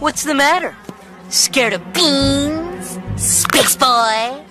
What's the matter? Scared of beans? Space boy?